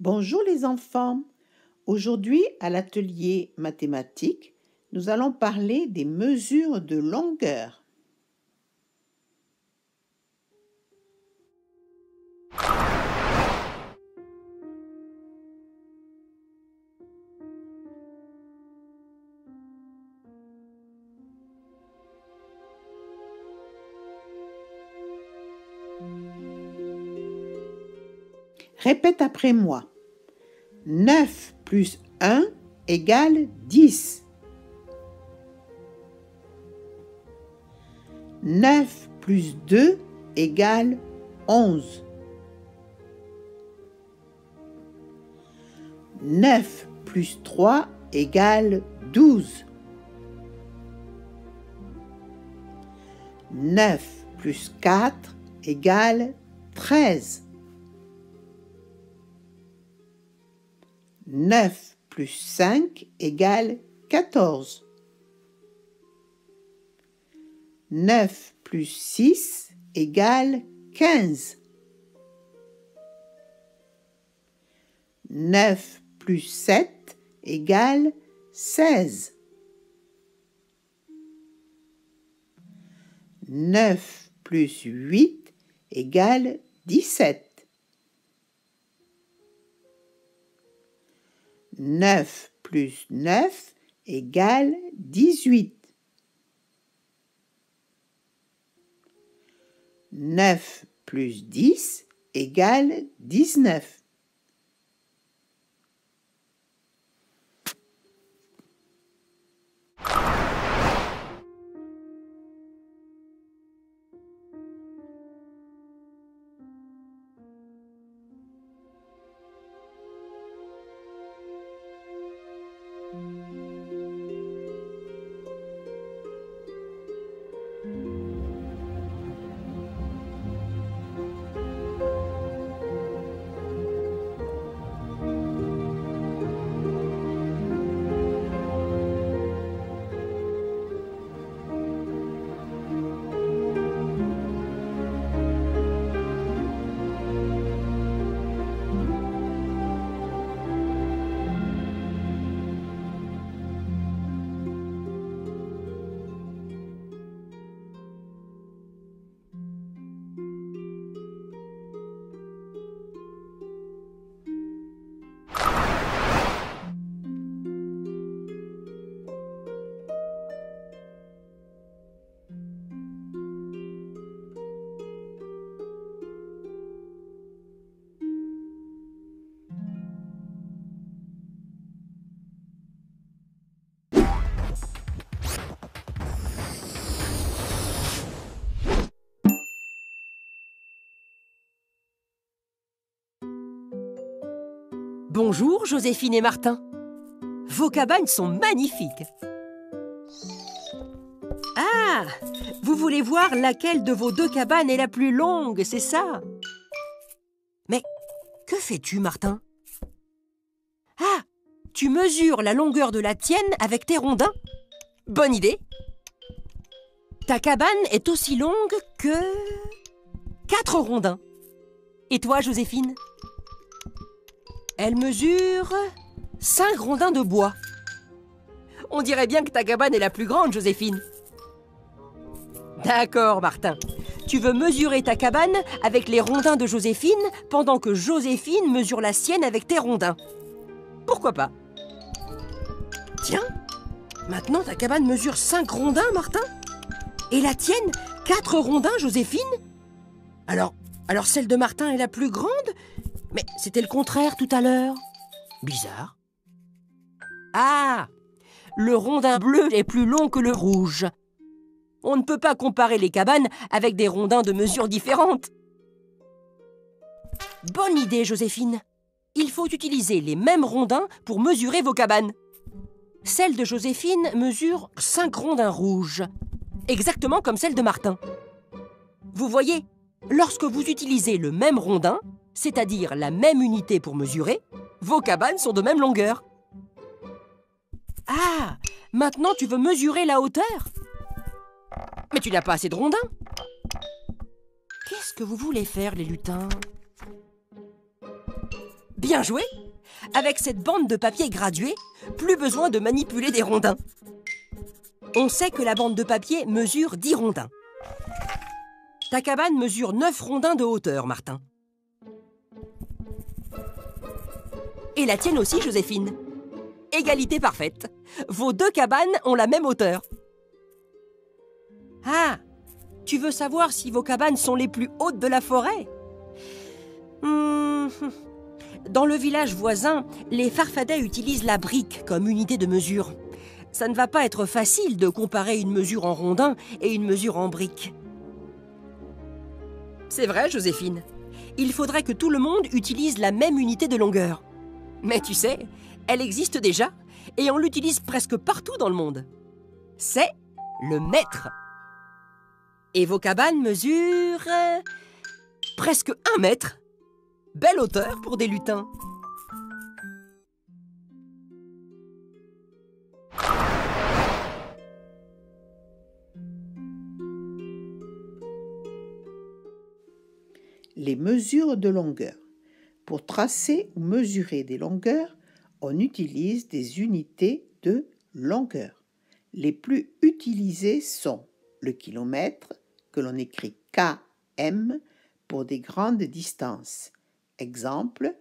Bonjour les enfants. Aujourd'hui, à l'atelier mathématiques, nous allons parler des mesures de longueur. Répète après moi. 9 plus 1 égale 10. 9 plus 2 égale 11. 9 plus 3 égale 12. 9 plus 4 égale 13. 9 plus 5 égale 14. 9 plus 6 égale 15. 9 plus 7 égale 16. 9 plus 8 égale 17. 9 plus 9 égale 18. 9 plus 10 égale 19. Bonjour Joséphine et Martin. Vos cabanes sont magnifiques. Ah Vous voulez voir laquelle de vos deux cabanes est la plus longue, c'est ça? Mais que fais-tu, Martin? Ah Tu mesures la longueur de la tienne avec tes rondins Bonne idée Ta cabane est aussi longue que... Quatre rondins. Et toi, Joséphine? Elle mesure 5 rondins de bois. On dirait bien que ta cabane est la plus grande, Joséphine. D'accord, Martin. Tu veux mesurer ta cabane avec les rondins de Joséphine pendant que Joséphine mesure la sienne avec tes rondins. Pourquoi pas? Tiens, maintenant ta cabane mesure 5 rondins, Martin Et la tienne 4 rondins, Joséphine Alors, alors celle de Martin est la plus grande? Mais c'était le contraire tout à l'heure. Bizarre. Ah Le rondin bleu est plus long que le rouge. On ne peut pas comparer les cabanes avec des rondins de mesures différentes. Bonne idée, Joséphine. Il faut utiliser les mêmes rondins pour mesurer vos cabanes. Celle de Joséphine mesure 5 rondins rouges, exactement comme celle de Martin. Vous voyez, lorsque vous utilisez le même rondin, c'est-à-dire la même unité pour mesurer, vos cabanes sont de même longueur. Ah Maintenant tu veux mesurer la hauteur? Mais tu n'as pas assez de rondins Qu'est-ce que vous voulez faire, les lutins? Bien joué Avec cette bande de papier graduée, plus besoin de manipuler des rondins. On sait que la bande de papier mesure 10 rondins. Ta cabane mesure 9 rondins de hauteur, Martin. Et la tienne aussi, Joséphine. Égalité parfaite. Vos deux cabanes ont la même hauteur. Ah Tu veux savoir si vos cabanes sont les plus hautes de la forêt? Hmm. Dans le village voisin, les farfadets utilisent la brique comme unité de mesure. Ça ne va pas être facile de comparer une mesure en rondin et une mesure en brique. C'est vrai, Joséphine. Il faudrait que tout le monde utilise la même unité de longueur. Mais tu sais, elle existe déjà et on l'utilise presque partout dans le monde. C'est le mètre. Et vos cabanes mesurent presque un mètre. Belle hauteur pour des lutins. Les mesures de longueur. Pour tracer ou mesurer des longueurs, on utilise des unités de longueur. Les plus utilisées sont le kilomètre, que l'on écrit km pour des grandes distances, Exemple,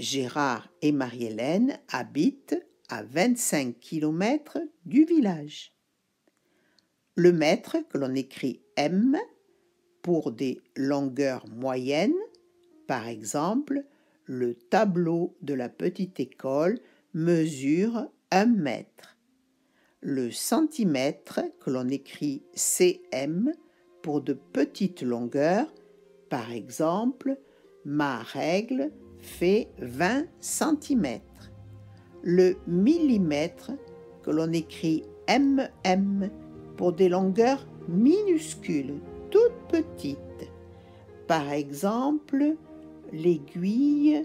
Gérard et Marie-Hélène habitent à 25 km du village. Le mètre que l'on écrit M pour des longueurs moyennes, par exemple, le tableau de la petite école mesure un mètre. Le centimètre que l'on écrit CM pour de petites longueurs, par exemple, ma règle fait 20 cm. Le millimètre que l'on écrit mm pour des longueurs minuscules, toutes petites. Par exemple, l'aiguille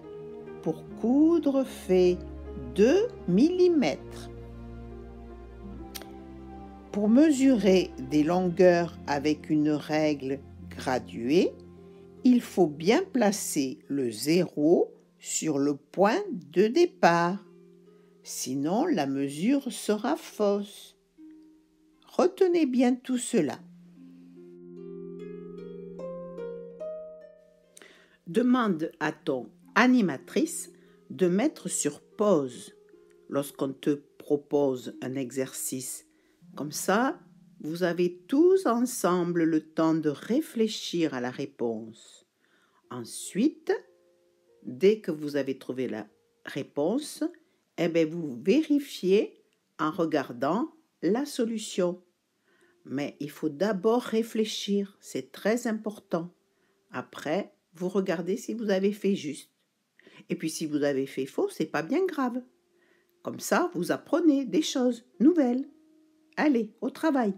pour coudre fait 2 mm. Pour mesurer des longueurs avec une règle graduée, il faut bien placer le zéro sur le point de départ. Sinon, la mesure sera fausse. Retenez bien tout cela. Demande à ton animatrice de mettre sur pause lorsqu'on te propose un exercice. Comme ça, vous avez tous ensemble le temps de réfléchir à la réponse. Ensuite, dès que vous avez trouvé la réponse, eh bien, vous vérifiez en regardant la solution. Mais il faut d'abord réfléchir, c'est très important. Après, vous regardez si vous avez fait juste. Et puis si vous avez fait faux, c'est pas bien grave. Comme ça, vous apprenez des choses nouvelles. Allez, au travail.